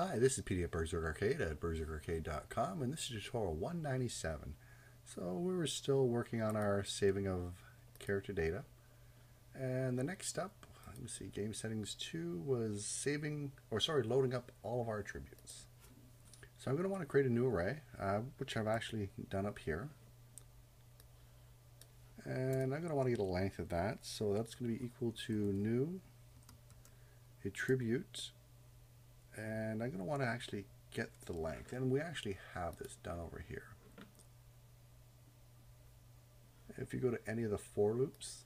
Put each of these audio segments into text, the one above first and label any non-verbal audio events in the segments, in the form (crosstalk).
Hi, this is PDF BurgZerg Arcade at burgzergarcade.com and this is tutorial 197. So we were still working on our saving of character data. And the next step, let me see, game settings 2 was saving, or sorry, loading up all of our attributes. So I'm going to want to create a new array, uh, which I've actually done up here. And I'm going to want to get a length of that, so that's going to be equal to new attribute and I'm going to want to actually get the length and we actually have this done over here. If you go to any of the for loops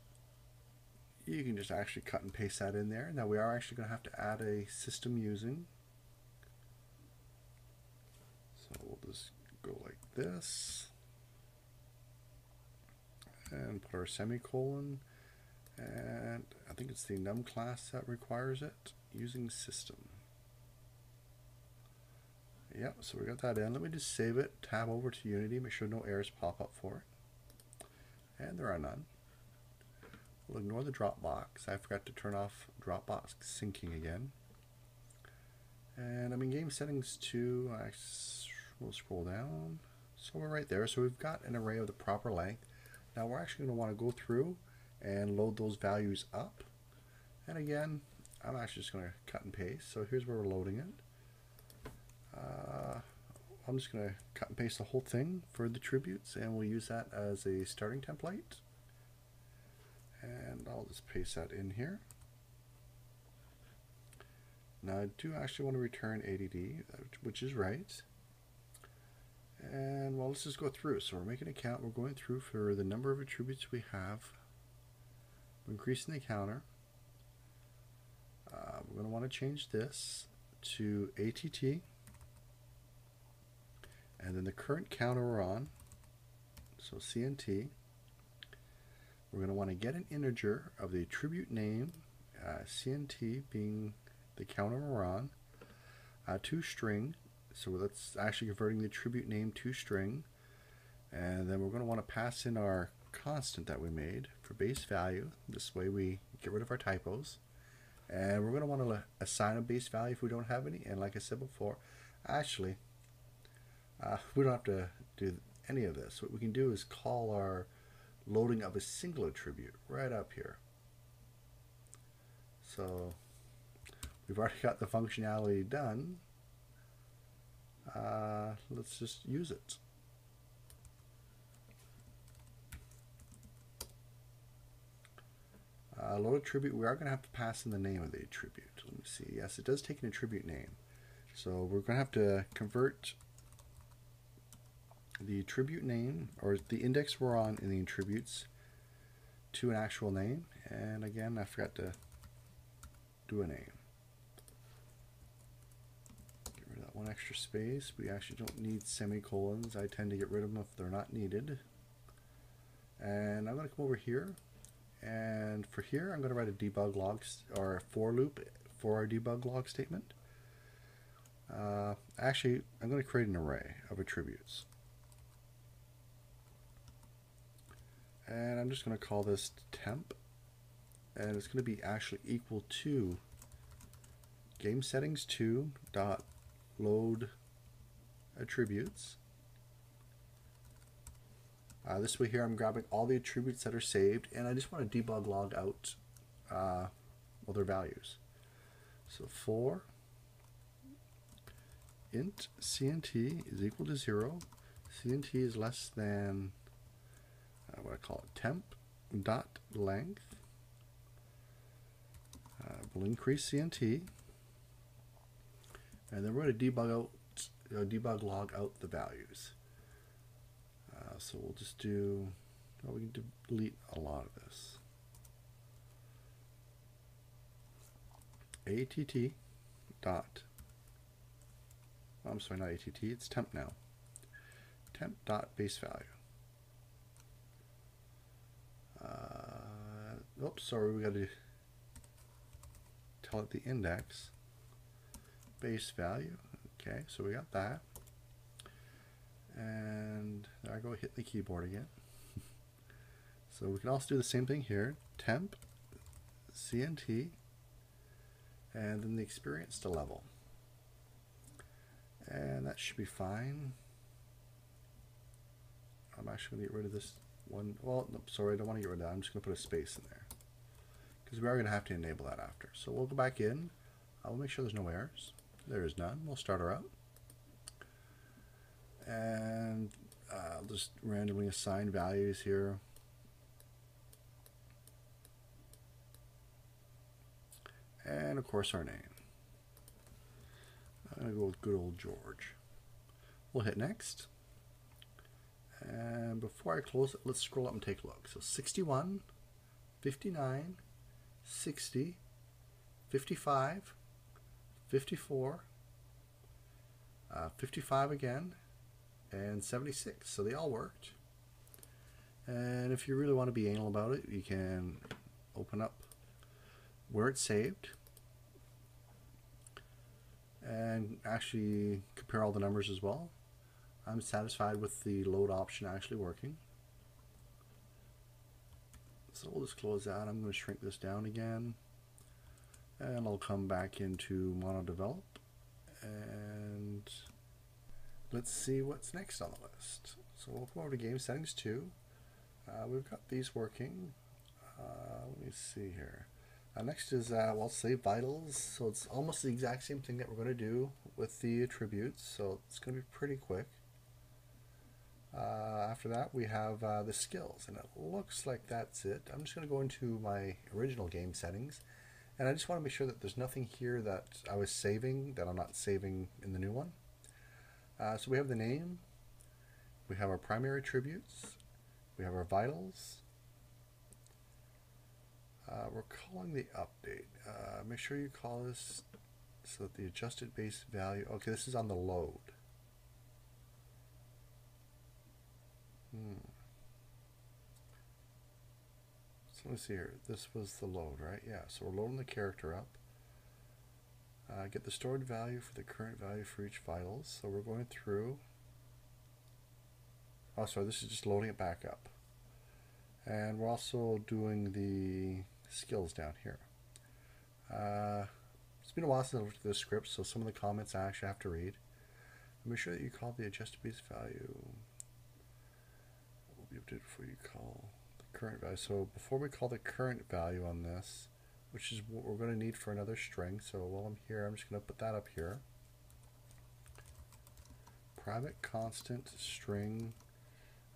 you can just actually cut and paste that in there. Now we are actually going to have to add a system using. So we'll just go like this. And put our semicolon. And I think it's the Enum class that requires it using system Yep, so we got that in. Let me just save it, tab over to Unity, make sure no errors pop up for it. And there are none. We'll ignore the Dropbox. I forgot to turn off Dropbox syncing again. And I'm in game settings too. I will scroll down. So we're right there. So we've got an array of the proper length. Now we're actually going to want to go through and load those values up. And again, I'm actually just going to cut and paste. So here's where we're loading it. Uh, I'm just going to cut and paste the whole thing for the tributes and we'll use that as a starting template. And I'll just paste that in here. Now I do actually want to return ADD, which is right. And well, let's just go through. So we're making a count. We're going through for the number of attributes we have. We're increasing the counter. Uh, we're going to want to change this to ATT and then the current counter we're on, so CNT, we're going to want to get an integer of the attribute name, uh, CNT being the counter we're on, uh, to string, so that's actually converting the attribute name to string, and then we're going to want to pass in our constant that we made for base value. This way we get rid of our typos. And we're going to want to assign a base value if we don't have any. And like I said before, actually, uh, we don't have to do any of this. What we can do is call our loading of a single attribute right up here. So we've already got the functionality done. Uh, let's just use it. Uh, load attribute, we are going to have to pass in the name of the attribute. Let me see. Yes, it does take an attribute name. So we're going to have to convert the attribute name or the index we're on in the attributes to an actual name. And again I forgot to do a name. Get rid of that one extra space. We actually don't need semicolons. I tend to get rid of them if they're not needed. And I'm going to come over here. And for here I'm going to write a debug log or a for loop for our debug log statement. Uh, actually I'm going to create an array of attributes and I'm just going to call this temp. And it's going to be actually equal to game settings 2 dot load attributes. Uh, this way here I'm grabbing all the attributes that are saved and I just want to debug log out uh, well their values. So for int cnt is equal to 0 cnt is less than uh, what I call it temp dot length. Uh, we'll increase CNT, and then we're going to debug out uh, debug log out the values. Uh, so we'll just do. Well, we can delete a lot of this. ATT dot. I'm sorry, not ATT. It's temp now. Temp dot base value. Uh, oops, sorry, we got to tell it the index base value. Okay, so we got that. And I go hit the keyboard again. (laughs) so we can also do the same thing here. Temp, CNT, and then the experience to level. And that should be fine. I'm actually going to get rid of this one. Well, sorry, I don't want to get rid of that. I'm just going to put a space in there. Because we are going to have to enable that after. So we'll go back in. I'll make sure there's no errors. There is none. We'll start her out. And uh, I'll just randomly assign values here. And of course our name. I'm going to go with good old George. We'll hit next. And before I close it, let's scroll up and take a look. So 61, 59, 60, 55, 54, uh, 55 again, and 76. So they all worked. And if you really want to be anal about it, you can open up where it's saved and actually compare all the numbers as well. I'm satisfied with the load option actually working. So we'll just close that. I'm going to shrink this down again. And I'll come back into MonoDevelop. And let's see what's next on the list. So we'll come over to Game Settings 2. Uh, we've got these working. Uh, let me see here. Uh, next is, uh, well, save vitals. So it's almost the exact same thing that we're going to do with the attributes. So it's going to be pretty quick. Uh, after that, we have uh, the skills, and it looks like that's it. I'm just going to go into my original game settings, and I just want to make sure that there's nothing here that I was saving that I'm not saving in the new one. Uh, so we have the name, we have our primary attributes, we have our vitals. Uh, we're calling the update. Uh, make sure you call this so that the adjusted base value, okay, this is on the load. Hmm. So let's see here. This was the load, right? Yeah, so we're loading the character up. Uh, get the stored value for the current value for each vitals. So we're going through. Oh, sorry, this is just loading it back up. And we're also doing the skills down here. Uh, it's been a while since I looked at this script, so some of the comments I actually have to read. Make sure that you call the adjusted base value be updated before you call the current value. So before we call the current value on this, which is what we're going to need for another string. So while I'm here, I'm just going to put that up here. Private constant string,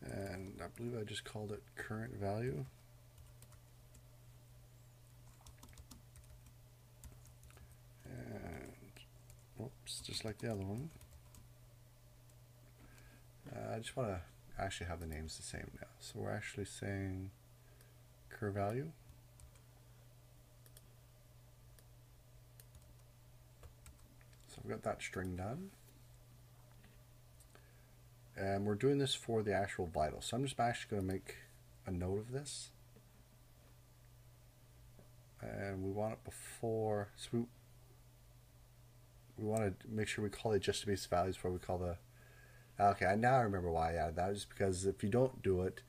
and I believe I just called it current value. And, Oops, just like the other one. Uh, I just want to actually have the names the same now. So we're actually saying cur value. So we've got that string done. And we're doing this for the actual vital. So I'm just actually going to make a note of this. And we want it before, so we, we want to make sure we call the adjusted base values before we call the okay now I remember why I added that. Is because if you don't do it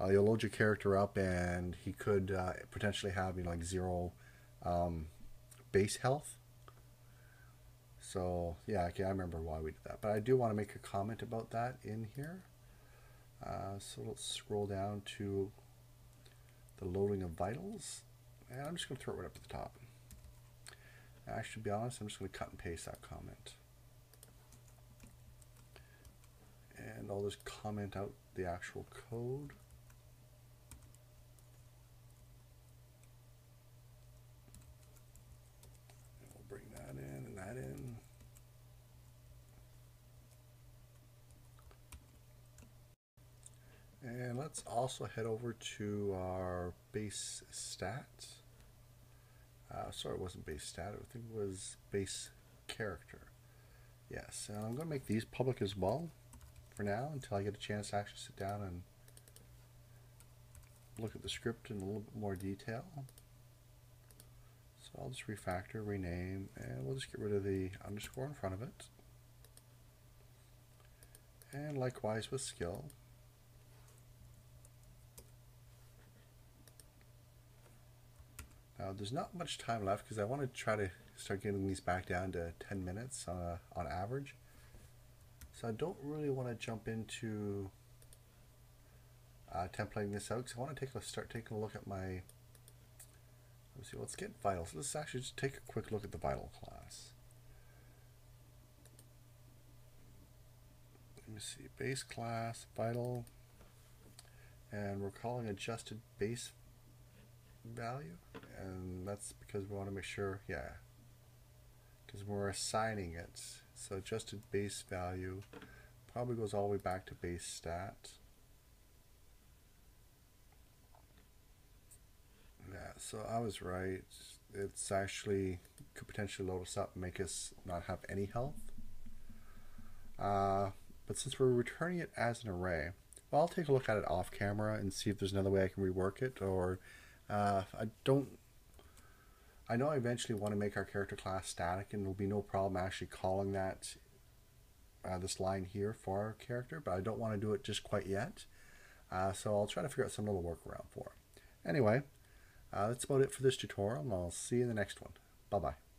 uh, you'll load your character up and he could uh, potentially have you know like zero um, base health. So yeah okay I remember why we did that. But I do want to make a comment about that in here. Uh, so let's scroll down to the loading of vitals. And I'm just going to throw it right up to the top. Actually, to be honest, I'm just going to cut and paste that comment. And I'll just comment out the actual code. And we'll bring that in and that in. And let's also head over to our base stats. Uh, sorry, it wasn't base stat. I think it was base character. Yes, and I'm going to make these public as well for now until I get a chance to actually sit down and look at the script in a little bit more detail. So I'll just refactor, rename, and we'll just get rid of the underscore in front of it. And likewise with skill. Now there's not much time left because I want to try to start getting these back down to 10 minutes on, average. So I don't really want to jump into uh, templating this out because I want to take a start taking a look at my. Let's see. Let's get vitals. Let's actually just take a quick look at the vital class. Let me see. Base class vital, and we're calling adjusted base value, and that's because we want to make sure. Yeah, because we're assigning it. So adjusted base value probably goes all the way back to base stat. Yeah, so I was right. It's actually could potentially load us up make us not have any health. Uh, but since we're returning it as an array, well, I'll take a look at it off camera and see if there's another way I can rework it. Or uh, I don't. I know I eventually want to make our character class static, and there'll be no problem actually calling that uh, this line here for our character, but I don't want to do it just quite yet. Uh, so I'll try to figure out some little workaround for. Anyway, uh, that's about it for this tutorial, and I'll see you in the next one. Bye-bye.